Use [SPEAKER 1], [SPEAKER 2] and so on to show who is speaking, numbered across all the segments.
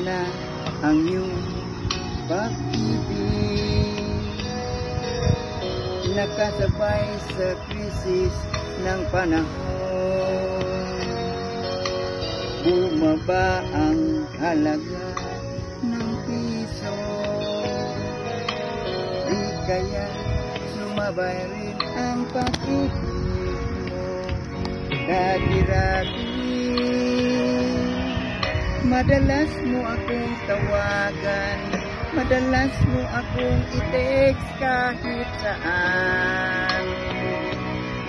[SPEAKER 1] na ang iyong pag-ibig. Nakasabay sa krisis ng panahon. Bumaba ang halaga ng piso. Di kaya sumabay rin ang pag-ibig mo. Dati-dati madalas mo akong tawagan. Madalas mo akong i-text kahit saan.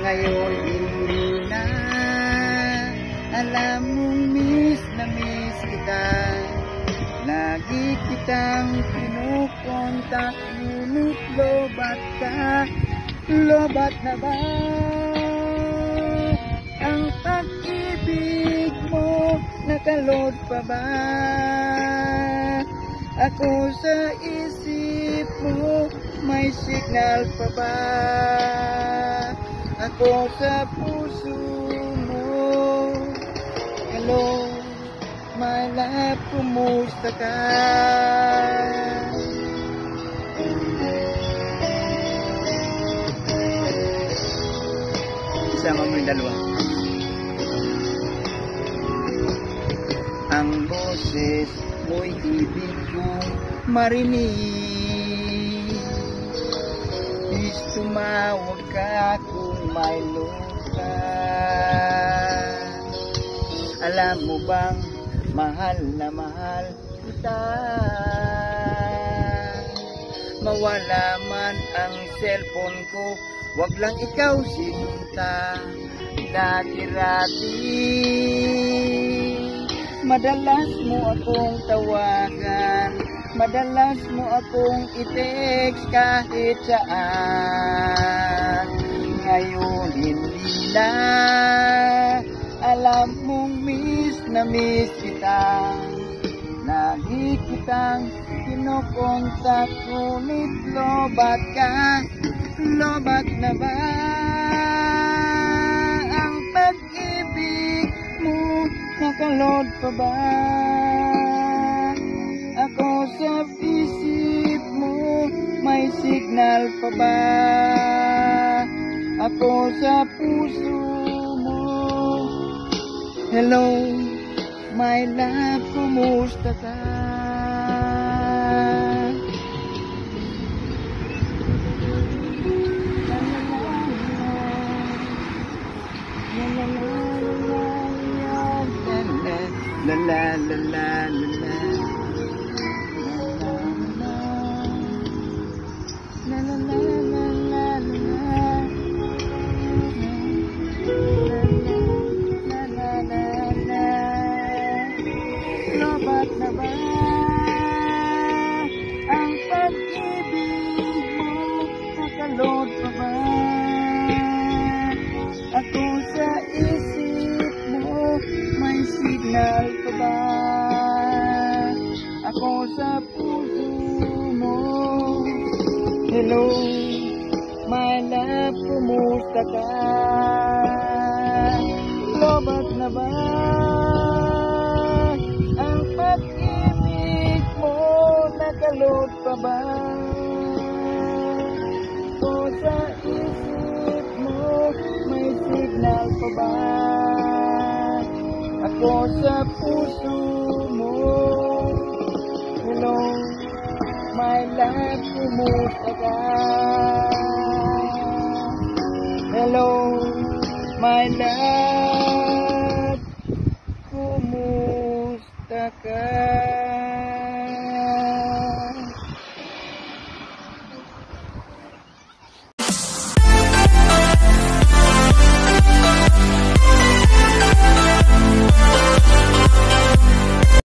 [SPEAKER 1] Ngayon hindi na alam mong miss na miss kita. Lagi kitang pinukontak, ngunit lobat ka, lobat na ba? Ang pag-ibig mo, nakalod pa ba? Ako sa isip mo, may signal pa ba? Ako sa puso mo, hello, my love, kumusta ka? Isama mo yung dalawa. Boses mo'y ibig kong marinig. Is tumawag ka kung may luka. Alam mo bang mahal na mahal kita? Mawala man ang cellphone ko, wag lang ikaw sinta. Dati-rati, madalas mo akong tawagan, madalas mo akong i-text kahit saan. Ngayon hindi na, alam mong miss na miss kita. Lagi kitang kinokontak, ngunit lobat ka, lobat na ba? Nakalod pa ba? Ako sa isip mo, may signal pa ba? Ako sa puso mo, hello, my love, kumusta ka? La la la la La hello, my love, kumusta ka? Lobat na ba? Ang pag-ibig mo, nakalod pa ba? Ako sa isip mo, may signal pa ba? Ako sa puso love, kumusta? Hello, my love, kumusta ka?